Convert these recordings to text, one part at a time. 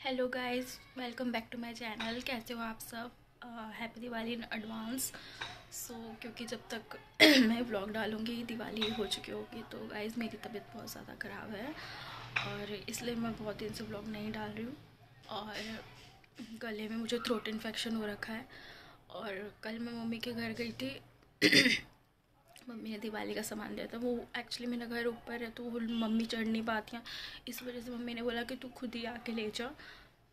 Hello guys welcome back to my channel कैसे हो आप सब? Happy Diwali in advance so क्योंकि जब तक मैं व्लॉग डालूँगी, दिवाली हो चुकी होगी तो गाइस मेरी तबीयत बहुत ज़्यादा ख़राब है और इसलिए मैं बहुत दिन से व्लॉग नहीं डाल रही हूँ। और गले में मुझे थ्रोट इन्फेक्शन हो रखा है और कल मैं मम्मी के घर गई थी। मम्मी ने दिवाली का सामान दिया था, वो एक्चुअली मेरा घर ऊपर है तो वो मम्मी चढ़ नहीं पाती हैं। इस वजह से मम्मी ने बोला कि तू खुद ही आके ले जा।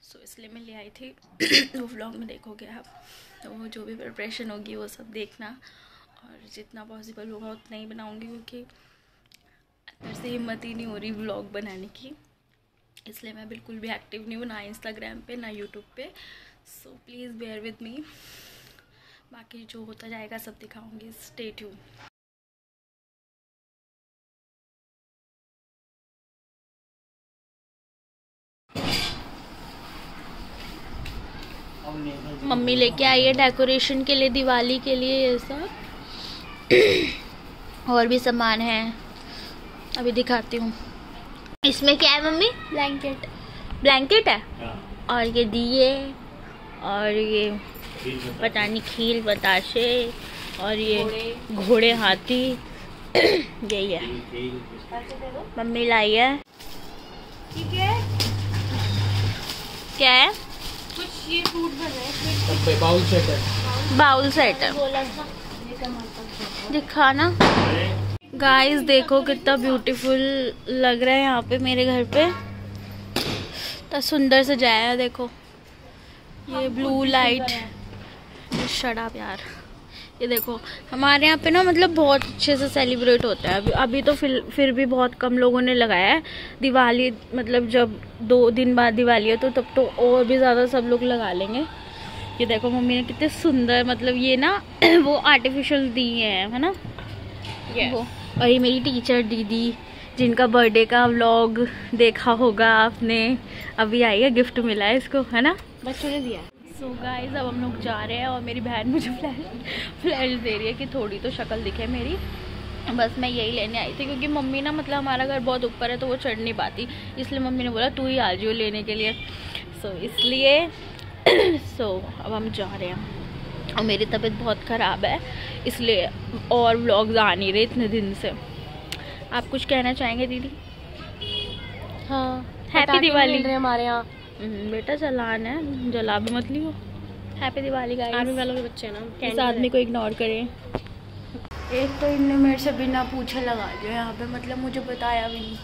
सो इसलिए मैं ले आई थी। वो व्लॉग में देखोगे आप तो वो जो भी प्रिपरेशन होगी वो सब देखना। और जितना पॉसिबल होगा उतना ही बनाऊँगी, क्योंकि अंदर से हिम्मत ही नहीं हो रही व्लॉग बनाने की। इसलिए मैं बिल्कुल भी एक्टिव नहीं हूँ, ना इंस्टाग्राम पे, ना यूट्यूब पे। So please bear with me बाकी जो होता जाएगा सब दिखाऊँगी। स्टे ट्यून मम्मी लेके आई है डेकोरेशन के लिए दिवाली के लिए ये सब। और भी सामान है। अभी दिखाती हूँ। इसमें क्या है मम्मी? ब्लैंकेट ब्लैंकेट है? हाँ। और ये दिए और ये पता नहीं खील बताशे और ये घोड़े। हाथी यही है। मम्मी लाई है। ठीक है। क्या है? ये फ्रूट बन बाउल सेट है। बाउल सेट है। दिखा ना। गाइस देखो कितना ब्यूटीफुल लग रहा है यहाँ पे मेरे घर पे। तो सुंदर सजाया है देखो। ये ब्लू लाइट शराब यार। ये देखो हमारे यहाँ पे ना मतलब बहुत अच्छे से सेलिब्रेट होता है। अभी अभी तो फिर फिर भी बहुत कम लोगों ने लगाया है। दिवाली मतलब जब दो दिन बाद दिवाली है तो तब तो और भी ज़्यादा सब लोग लगा लेंगे। ये देखो मम्मी ने कितने सुंदर मतलब ये ना वो आर्टिफिशियल दिए हैं है ना? Yes. वो और ये मेरी टीचर दीदी जिनका बर्थडे का व्लॉग देखा होगा आपने। अभी आई है गिफ्ट मिला है इसको है ना? बच्चों ने दिया सो so गाइस अब हम लोग जा रहे हैं और मेरी बहन मुझे फ्लैश फ्लैश दे रही है कि थोड़ी तो शक्ल दिखे मेरी। बस मैं यही लेने आई थी क्योंकि मम्मी ना मतलब हमारा घर बहुत ऊपर है तो वो चढ़ नहीं पाती। इसलिए मम्मी ने बोला तू ही आ जाओ लेने के लिए। सो so, इसलिए सो so, अब हम जा रहे हैं। और मेरी तबीयत बहुत ख़राब है इसलिए और व्लॉग्स आ नहीं रहे इतने दिन से। आप कुछ कहना चाहेंगे दीदी? हाँ हैप्पी दिवाली हमारे यहाँ। बेटा चलान है जला भी मत लियो। हैप्पी दिवाली का आर्मी वालों के बच्चे ना इस आदमी को इग्नोर करें। एक तो इनने मेरे से बिना पूछे लगा दिया यहाँ पे मतलब मुझे बताया भी नहीं।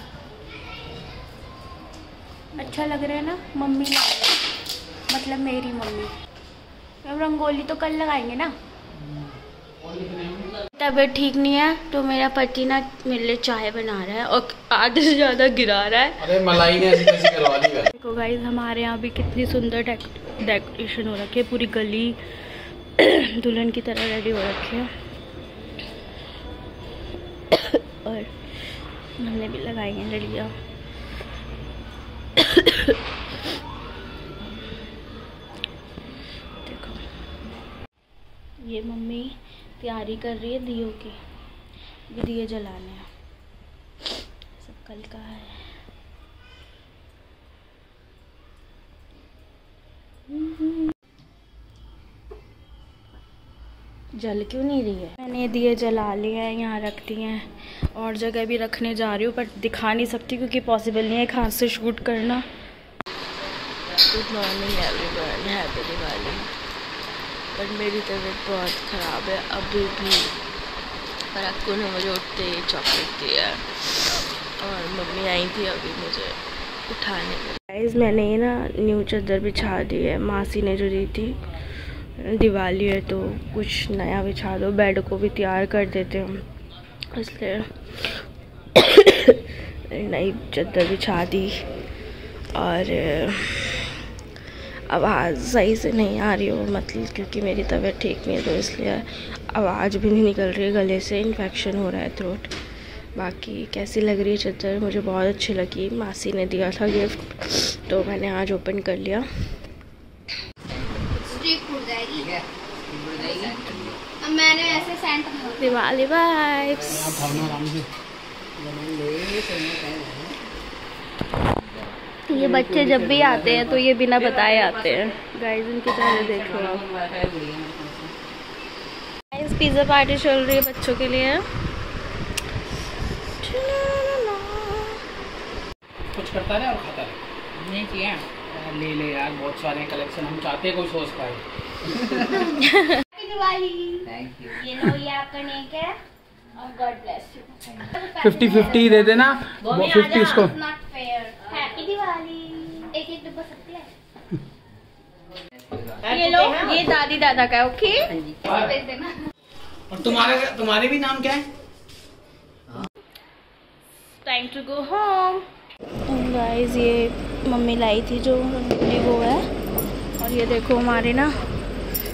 अच्छा लग रहा है ना मम्मी मतलब मेरी मम्मी। अब रंगोली तो कल लगाएँगे ना। तबीयत ठीक नहीं है तो मेरा पति ना मेरे लिए चाय बना रहा है और आधे से ज़्यादा गिरा रहा है। अरे मलाई ने ऐसी कैसी करवा ली देखो गाइस हमारे यहाँ भी कितनी सुंदर डेकोरेशन हो रखी है पूरी गली दुल्हन की तरह रेडी हो रखी है। और हमने भी लगाई है लड़िया। देखो। ये मम्मी तैयारी कर रही है दियो की। भी दिए जलाने हैं। सब कल का है। जल क्यों नहीं रही है? मैंने दिए जला लिए हैं, यहाँ रख दिए हैं। और जगह भी रखने जा रही हूँ, पर दिखा नहीं सकती क्योंकि पॉसिबल नहीं है हाथ से शूट करना। Good morning everyone happy Diwali but मेरी तबीयत बहुत ख़राब है अभी भी फराकू ने मुझे उठते ही चॉकलेट दिया। और मम्मी आई थी अभी मुझे उठाने गाइस मैंने ये ना न्यू चादर बिछा दी है। मासी ने जो दी थी, दिवाली है तो कुछ नया बिछा दो। बेड को भी तैयार कर देते हम इसलिए नई चादर बिछा दी। और आवाज़ सही से नहीं आ रही हो मतलब क्योंकि मेरी तबीयत ठीक नहीं है तो इसलिए आवाज़ भी नहीं निकल रही गले से इन्फेक्शन हो रहा है थ्रोट बाकी कैसी लग रही है चादर मुझे बहुत अच्छी लगी। मासी ने दिया था गिफ्ट तो मैंने आज ओपन कर लिया। ये बच्चे जब भी आते हैं तो ये बिना बताए आते हैं। गाइस इनकी तरह देखो। गाइस पिज़्ज़ा पार्टी चल रही है बच्चों के लिए। कुछ करता रहे और खाता रहे? नहीं चाहिए ले ले यार बहुत सारे कलेक्शन हम चाहते हैं कोई सोच पाए। थैंक यू ये लो ये आपका नेक है और god bless you fifty fifty दे देना। वो फिफ्टी इसको। Not fair happy Diwali. एक एक डब्बा सकती है? ये लो ये दादी दादा का है ओके? और तुम्हारे तुम्हारे भी नाम क्या है? Time to go home guys ये मम्मी लाई थी जो रंगोली वो है। और ये देखो हमारे ना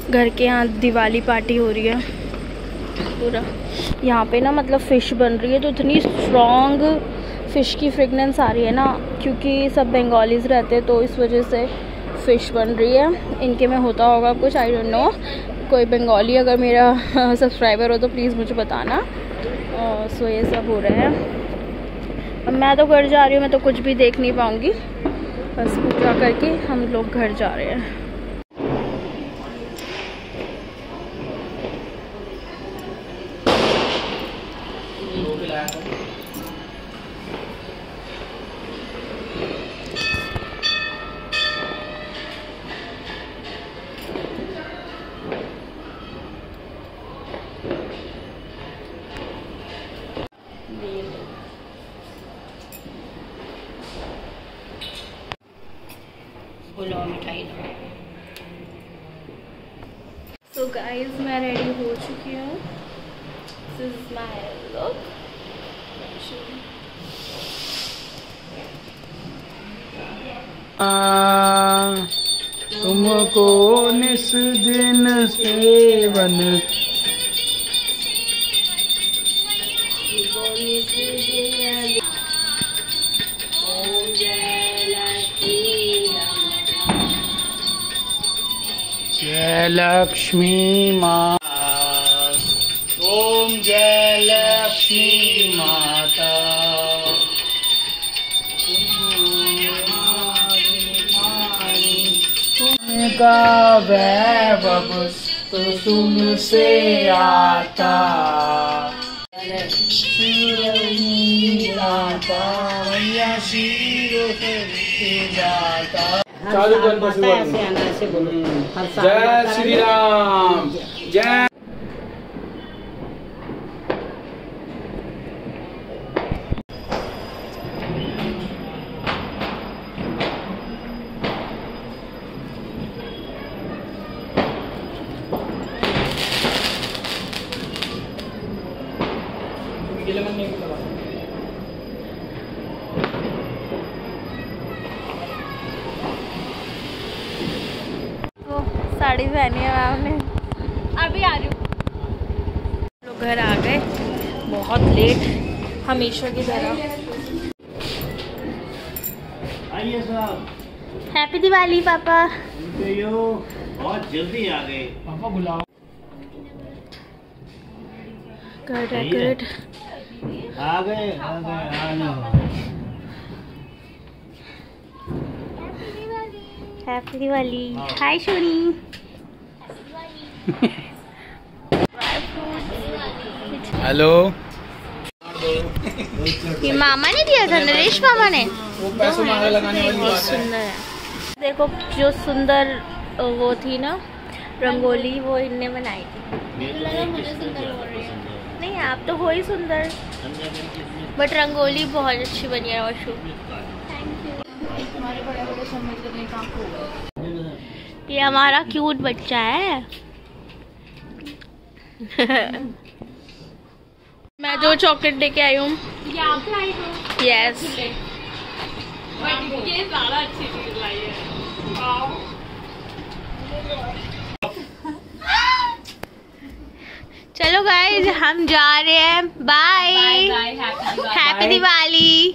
घर के यहाँ दिवाली पार्टी हो रही है। पूरा। यहाँ पे ना मतलब फ़िश बन रही है तो इतनी स्ट्रॉन्ग फ़िश की फ्रेगनेंस आ रही है ना, क्योंकि सब बंगालीज रहते हैं तो इस वजह से फ़िश बन रही है। इनके में होता होगा कुछ आई डोंट नो कोई बंगाली अगर मेरा सब्सक्राइबर हो तो प्लीज़ मुझे बताना। सो ये सब हो रहा है। अब मैं तो घर जा रही हूँ, मैं तो कुछ भी देख नहीं पाऊँगी। बस पूजा करके हम लोग घर जा रहे हैं बोलो मिठाई दो सो गाइस मैं रेडी हो चुकी हूँ। दिस इज़ माय लुक तुमको निस दिन सेवन। लक्ष्मी माँ ओम जय लक्ष्मी माता का वैभव तो सुन से आता चालू कर बस ऐसे आना ऐसे बोलो हर साल जय श्री राम जय तो लेट हमेशा की तरह। हैप्पी दिवाली पापा। बहुत जल्दी आ गए। पापा बुलाओ। घर डेकोरेट आ गए आ गए आ happy Diwali hi Shoni hello ये मामा ने दिया था नरेश मामा ने। वो पैसों मांगे लगाने वाली बहुत सुंदर है। देखो जो सुंदर वो थी ना रंगोली वो इनने बनाई थी। नहीं आप तो हो ही सुंदर। बट रंगोली बहुत अच्छी बनी है वशु ये हमारा क्यूट बच्चा है। मैं जो चॉकलेट लेके आई हूँ। यस चलो गाइज़ हम जा रहे हैं। बाय हैप्पी दिवाली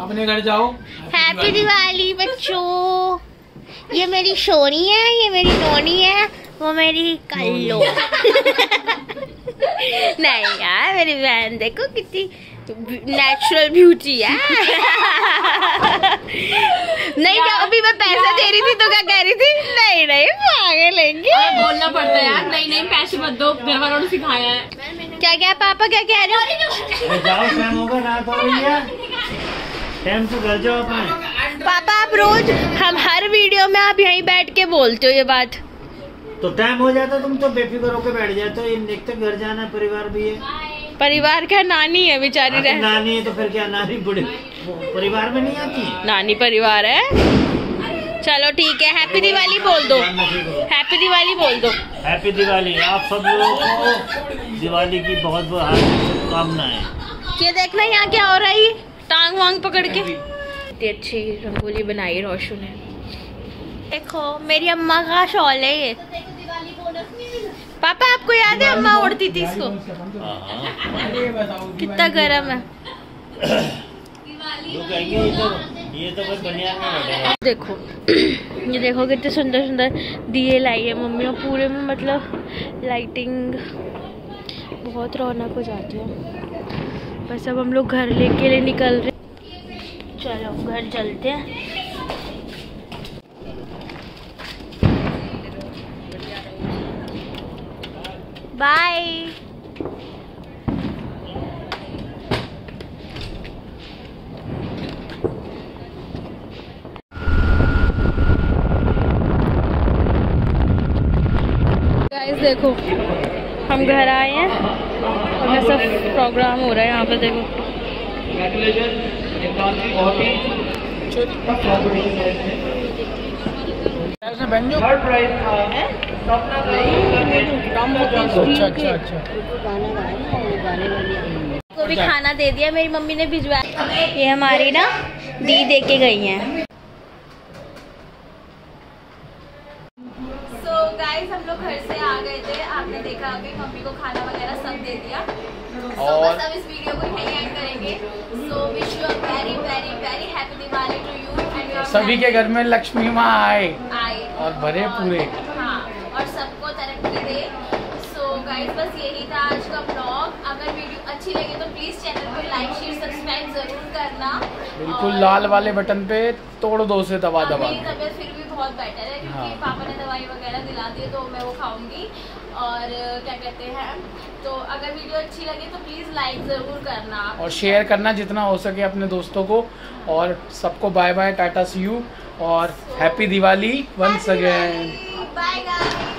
अपने घर जाओ। हैप्पी दिवाली बच्चों। ये मेरी सोनी है ये मेरी नोनी है वो मेरी कल्लो। नहीं यार मेरी बहन देखो कितनी नेचुरल ब्यूटी है। नहीं क्या अभी मैं पैसे दे रही थी तो क्या कह रही थी? नहीं नहीं मांगे लेंगे बोलना पड़ता है यार नहीं नहीं पैसे मत दो घर वालों ने सिखाया है। क्या क्या पापा क्या कह रहे हो? जाओ टाइम होगा रात हो रही है। टाइम से घर जाओ अपने। पापा आप रोज हम हर वीडियो में आप यहीं बैठ के बोलते हो ये बात। तो टाइम हो जाता तुम तो बेफिक्र होकर बैठ जाते हो। एक तो घर जाना है परिवार भी है। परिवार का नानी है बेचारी आखिर रह नानी है तो फिर क्या नानी बड़े परिवार में नहीं आती? नानी परिवार है। चलो ठीक है हैप्पी दिवाली बोल दो। हैप्पी दिवाली बोल दो। हैप्पी दिवाली। आप सब लोगों को दिवाली की बहुत बहुत हार्दिक शुभकामनाएँ। ये देखना यहाँ क्या हो रहा है टांग वांग पकड़ के। इतनी अच्छी रंगोली बनाई रोशन ने। देखो मेरी अम्मा का शॉल है ये। आपको याद है? अम्मा उड़ती थी इसको। कितना गर्म है। ये तो तो बस में देखो ये देखो कितने सुंदर सुंदर दिए लाई है मम्मी और पूरे में मतलब लाइटिंग बहुत रौनक हो जाती है। बस अब हम लोग घर लेके लिए निकल रहे चलो घर चलते हैं। बाय गाइस देखो हम घर आए हैं। और ऐसा प्रोग्राम हो रहा है यहाँ पे देखो। अच्छा अच्छा अच्छा। को भी खाना दे दिया मेरी मम्मी ने भिजवाया। ये हमारी ना दी दे के गई हैं। सो गाइस हम लोग घर से आ गए थे। आपने देखा अभी मम्मी को खाना वगैरह सब दे दिया। और- बस अब इस वीडियो को यहीं एंड करेंगे। So wish you a very very very happy Diwali to you सभी के घर में लक्ष्मी माँ आए आए। और भरे पूरे। हाँ और सबको तरक्की दे। सो गाइस बस यही था आज का ब्लॉग अगर वीडियो अच्छी लगे तो प्लीज़ चैनल को लाइक शेयर सब्सक्राइब ज़रूर करना। बिल्कुल लाल वाले बटन पे तोड़ दो से दबा हाँ, दबा। मेरी तबीयत फिर भी बहुत बेटर है क्योंकि हाँ। पापा ने दवाई वगैरह दिला दी तो मैं वो खाऊँगी। और क्या कहते हैं तो अगर वीडियो अच्छी लगे तो प्लीज़ लाइक ज़रूर करना। और शेयर करना जितना हो सके अपने दोस्तों को। और सबको bye bye tata see you और happy Diwali once again bye guys